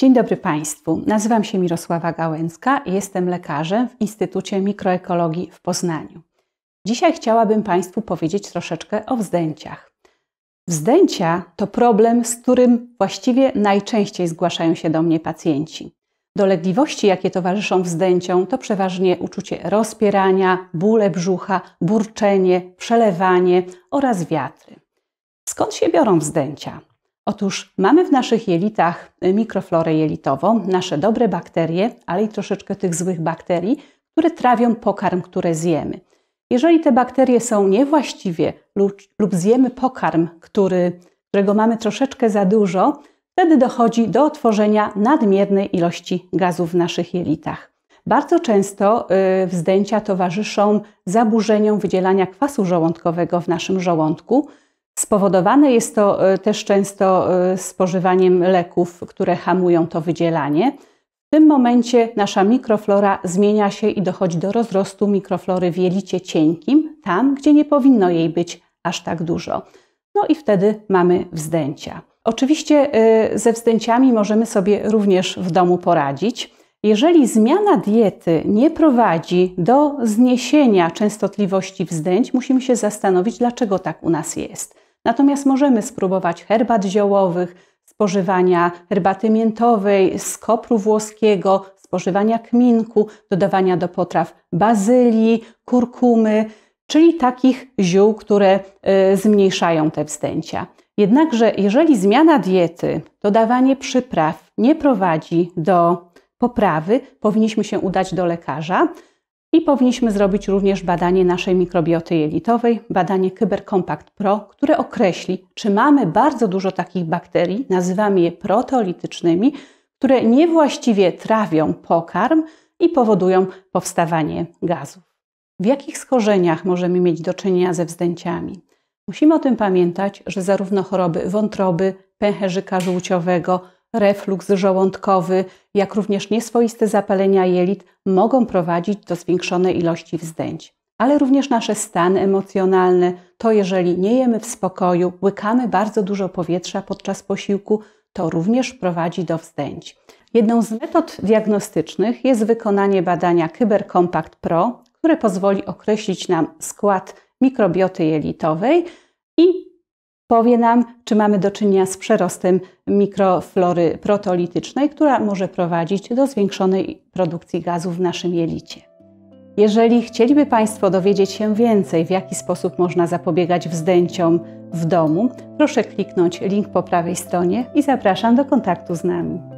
Dzień dobry Państwu. Nazywam się Mirosława Gałęcka i jestem lekarzem w Instytucie Mikroekologii w Poznaniu. Dzisiaj chciałabym Państwu powiedzieć troszeczkę o wzdęciach. Wzdęcia to problem, z którym właściwie najczęściej zgłaszają się do mnie pacjenci. Dolegliwości, jakie towarzyszą wzdęciom, to przeważnie uczucie rozpierania, bóle brzucha, burczenie, przelewanie oraz wiatry. Skąd się biorą wzdęcia? Otóż mamy w naszych jelitach mikroflorę jelitową, nasze dobre bakterie, ale i troszeczkę tych złych bakterii, które trawią pokarm, które zjemy. Jeżeli te bakterie są niewłaściwie lub, lub zjemy pokarm, który, którego mamy troszeczkę za dużo, wtedy dochodzi do otworzenia nadmiernej ilości gazów w naszych jelitach. Bardzo często y, wzdęcia towarzyszą zaburzeniom wydzielania kwasu żołądkowego w naszym żołądku, Spowodowane jest to e, też często e, spożywaniem leków, które hamują to wydzielanie. W tym momencie nasza mikroflora zmienia się i dochodzi do rozrostu mikroflory w jelicie cienkim, tam gdzie nie powinno jej być aż tak dużo. No i wtedy mamy wzdęcia. Oczywiście e, ze wzdęciami możemy sobie również w domu poradzić. Jeżeli zmiana diety nie prowadzi do zniesienia częstotliwości wzdęć, musimy się zastanowić, dlaczego tak u nas jest. Natomiast możemy spróbować herbat ziołowych, spożywania herbaty miętowej, z kopru włoskiego, spożywania kminku, dodawania do potraw bazylii, kurkumy, czyli takich ziół, które y, zmniejszają te wzdęcia. Jednakże, jeżeli zmiana diety, dodawanie przypraw nie prowadzi do poprawy, powinniśmy się udać do lekarza, i powinniśmy zrobić również badanie naszej mikrobioty jelitowej, badanie Kyber Compact Pro, które określi, czy mamy bardzo dużo takich bakterii, nazywamy je proteolitycznymi, które niewłaściwie trawią pokarm i powodują powstawanie gazów. W jakich schorzeniach możemy mieć do czynienia ze wzdęciami? Musimy o tym pamiętać, że zarówno choroby wątroby, pęcherzyka żółciowego, refluks żołądkowy, jak również nieswoiste zapalenia jelit mogą prowadzić do zwiększonej ilości wzdęć. Ale również nasze stany emocjonalne, to jeżeli nie jemy w spokoju, łykamy bardzo dużo powietrza podczas posiłku, to również prowadzi do wzdęć. Jedną z metod diagnostycznych jest wykonanie badania Kyber Compact Pro, które pozwoli określić nam skład mikrobioty jelitowej i powie nam, czy mamy do czynienia z przerostem mikroflory protolitycznej, która może prowadzić do zwiększonej produkcji gazów w naszym jelicie. Jeżeli chcieliby Państwo dowiedzieć się więcej, w jaki sposób można zapobiegać wzdęciom w domu, proszę kliknąć link po prawej stronie i zapraszam do kontaktu z nami.